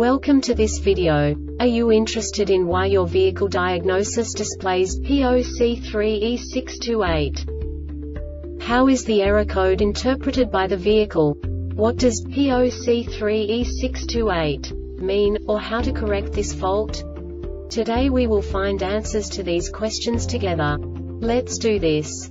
Welcome to this video. Are you interested in why your vehicle diagnosis displays P0C3E628? How is the error code interpreted by the vehicle? What does P0C3E628 mean, or how to correct this fault? Today we will find answers to these questions together. Let's do this.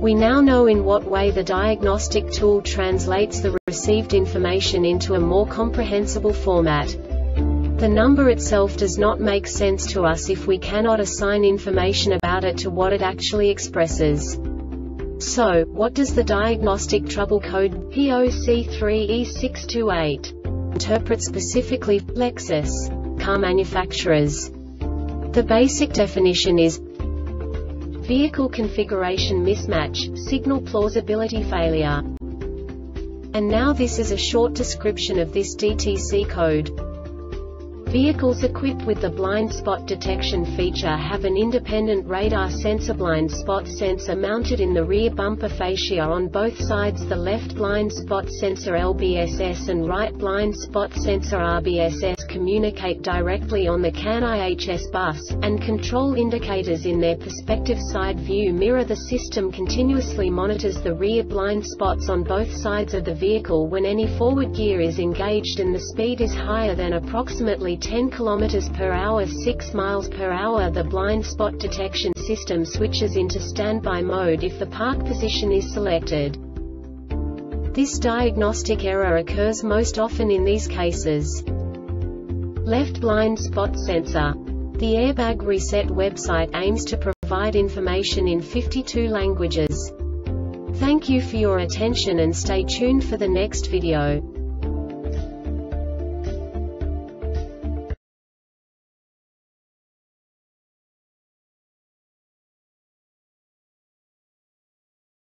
We now know in what way the diagnostic tool translates the received information into a more comprehensible format. The number itself does not make sense to us if we cannot assign information about it to what it actually expresses. So, what does the diagnostic trouble code P0C3E628 interpret specifically Lexus car manufacturers? The basic definition is Vehicle configuration mismatch, signal plausibility failure. And now this is a short description of this DTC code. Vehicles equipped with the blind spot detection feature have an independent radar sensor blind spot sensor mounted in the rear bumper fascia on both sides the left blind spot sensor LBSS and right blind spot sensor RBSS communicate directly on the CAN IHS bus, and control indicators in their perspective side view mirror. The system continuously monitors the rear blind spots on both sides of the vehicle when any forward gear is engaged and the speed is higher than approximately 10 km per hour 6 miles per hour the blind spot detection system switches into standby mode if the park position is selected. This diagnostic error occurs most often in these cases. Left blind spot sensor. The Airbag Reset website aims to provide information in 52 languages. Thank you for your attention and stay tuned for the next video.